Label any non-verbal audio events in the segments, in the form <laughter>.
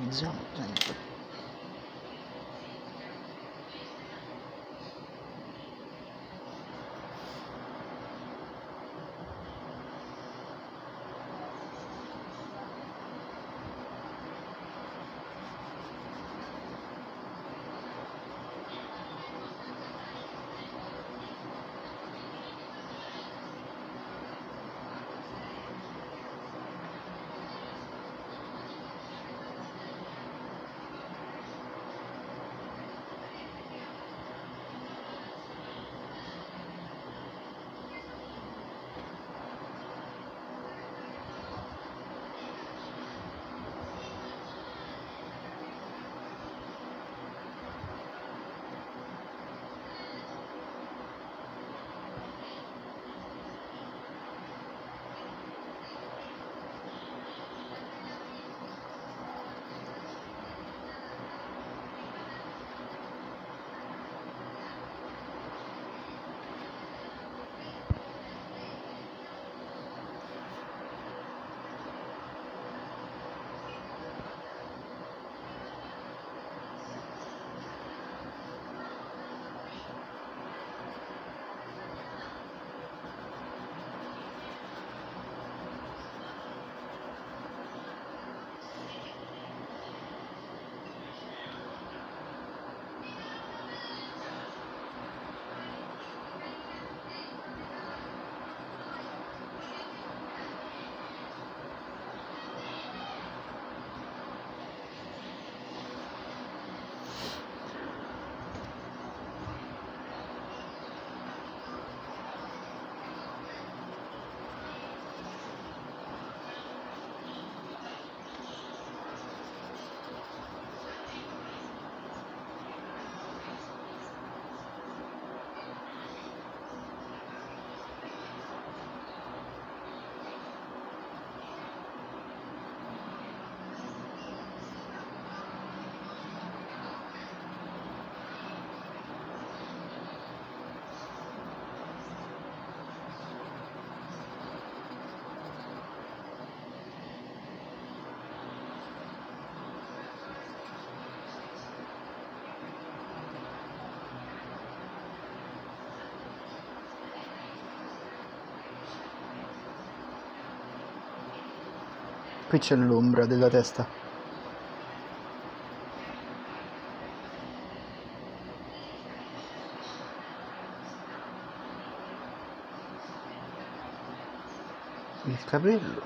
嗯 Qui c'è l'ombra della testa. Il capello.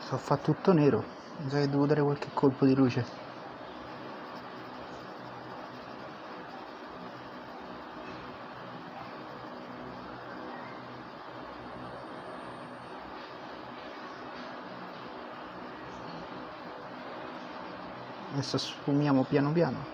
Sto fa tutto nero. Mi sa che devo dare qualche colpo di luce. Adesso sfumiamo piano piano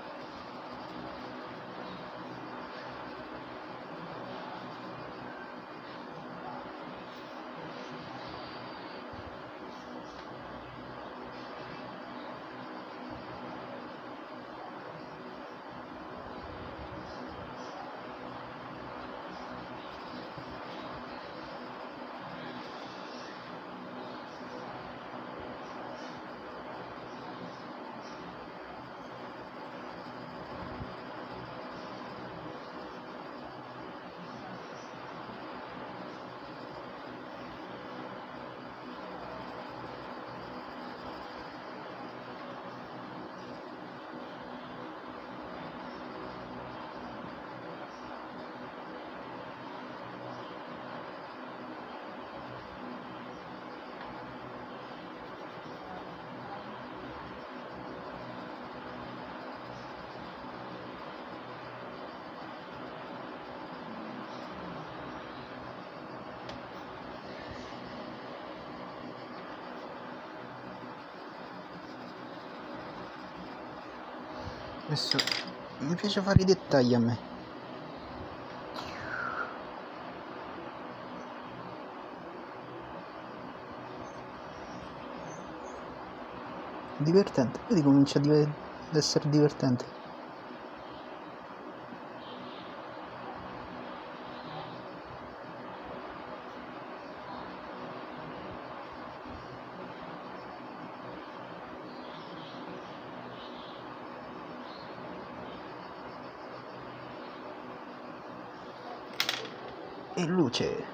Adesso mi piace fare i dettagli a me. Divertente, vedi comincia ad essere divertente. E luce.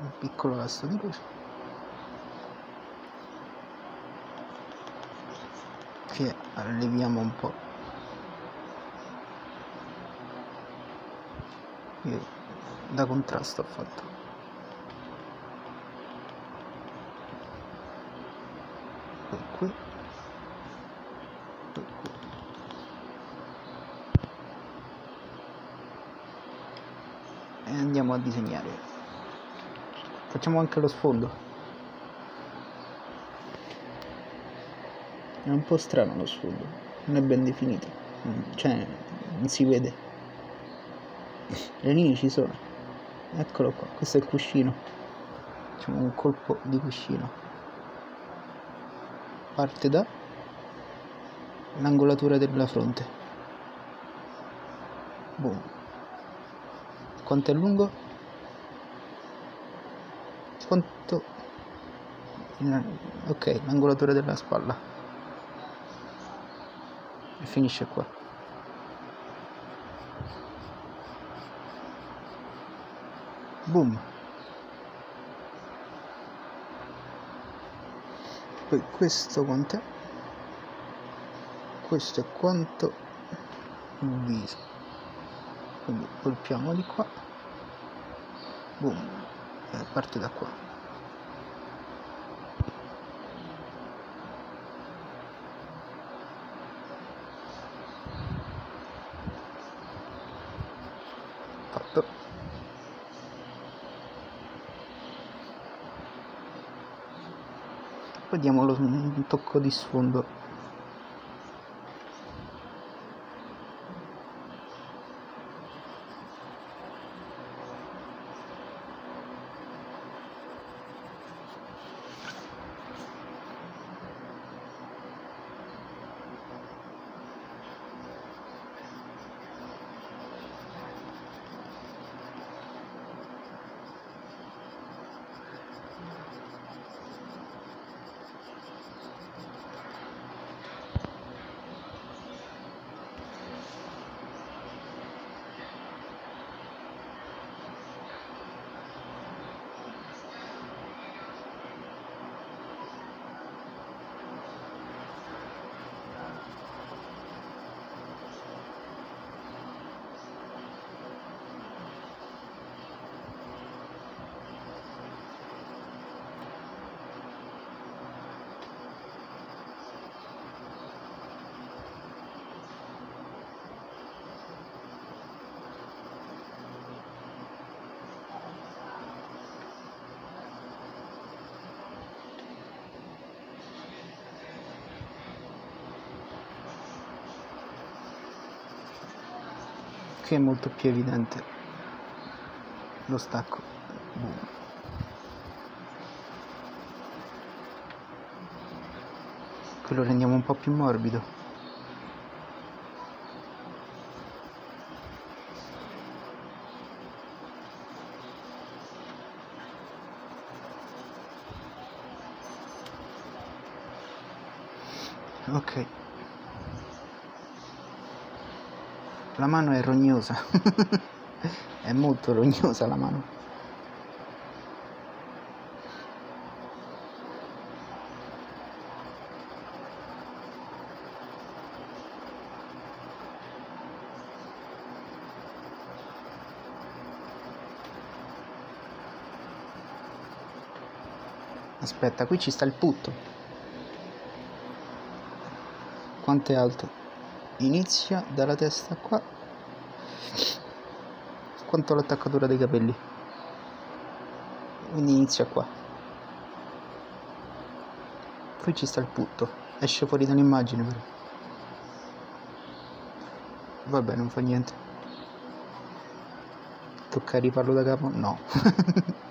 Un piccolo lasso di luce che alleviamo un po' Io da contrasto ho fatto poi qui poi qui e andiamo a disegnare. Facciamo anche lo sfondo. È un po' strano lo sfondo non è ben definito cioè non si vede. Le linee ci sono. Eccolo qua questo è il cuscino. Facciamo un colpo di cuscino. Parte da l'angolatura della fronte. Boom. Quanto è lungo quanto ok l'angolatura della spalla. E finisce qua. Boom. Poi questo quant'è questo è quanto il viso. Quindi colpiamo di qua. Boom e parte da qua. Fatto. Poi diamo un tocco di sfondo qui è molto più evidente. Lo stacco. Boom. qui lo rendiamo un po' più morbido. Ok La mano è rognosa. <laughs> è molto rognosa la mano. Aspetta, qui ci sta il putto. Quanto è alto? Inizia dalla testa qua. Quanto l'attaccatura dei capelli? Quindi inizia qua. Qui ci sta il putto esce fuori dall'immagine però. Vabbè non fa niente. Tocca rifarlo da capo? No <laughs>